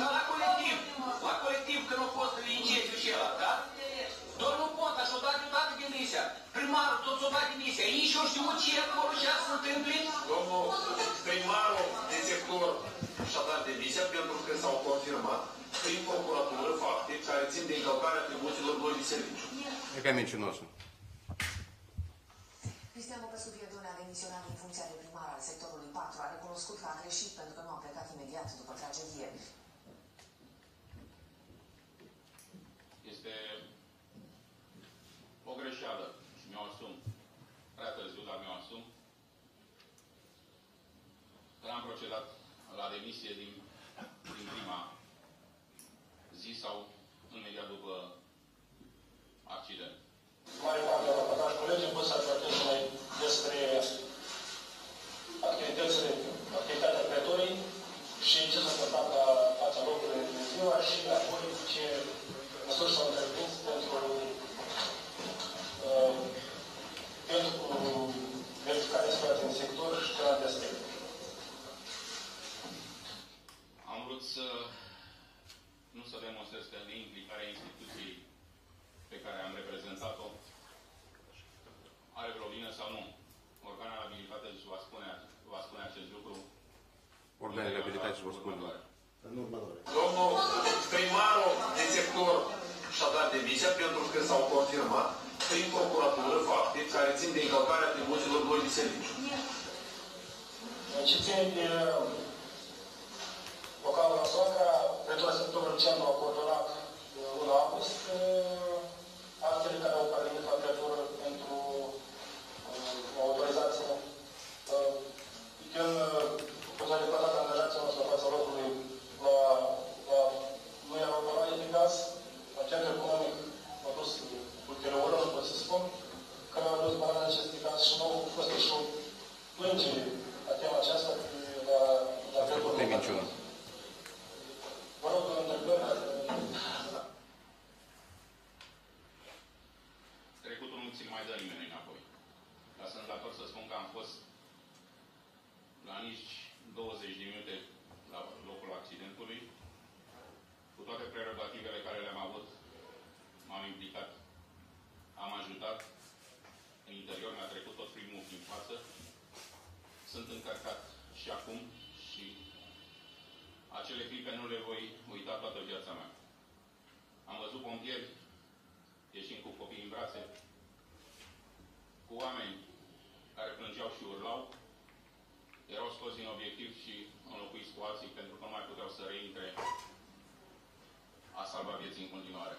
Dar la colectiv, la colectiv că nu pot să-l incendiu și ăla, da? Doar nu pot, așa o dat odată demisia. Primarul tot s-o dat demisia. Ei și-au știut ce acolo și să se întâmple. Domnul primarul de sector și-a dat demisia pentru că s-au confirmat prin procuratură fapte care țin de încălcarea atribuțiilor lor de serviciu. E cam mincinosul. Popescu Pierdone a demisionat din funcția de primar al sectorului 4. A recunoscut că a greșit pentru că nu a plecat imediat după tragedie. Este o greșeală și mi-o asum. Prea târziu, dar mi-o asum. Că n-am procedat la demisie din, din prima zi sau de ziua și apoi ce măsuri s-au întreprins pentru, uh, pentru verificarea situației în sector și celelalte aspecte. Am vrut să nu să demonstrez că neimplicarea instituției pe care am reprezentat-o are vreo vină sau nu. Organul abilitate își va spune, va spune acest lucru. Organele abilitate își vor spune. următoare. Domnul primarul de sector și-a dat demisia pentru că s-au confirmat prin procuratură fapte care țin de încălcarea atribuțiilor lui de serviciu. Ce ține de localul la Soacra, pentru sectorul centru a coordonat uh, luna august uh, actele care au parvenit la pretură pentru uh, autorizație. Uh, Când uh, s-a declarat angajații noștri la fața locului la, la nu erau valoare de gaz, la centru economic a dus ulterior, nu pot să spun, care au dus banana acest gaz și nu au fost și o plângere la tema aceasta la, la pretură. De minciună. Vă rog, întrebări. Trecutul nu ți mai dă nimeni înapoi. Dar sunt dator să spun că am fost la nici Sunt încărcat și acum și acele clipe nu le voi uita toată viața mea. Am văzut pompieri ieșind cu copii în brațe, cu oameni care plângeau și urlau, erau scoși din obiectiv și înlocuiți cu alții pentru că nu mai puteau să reintre a salva vieții în continuare.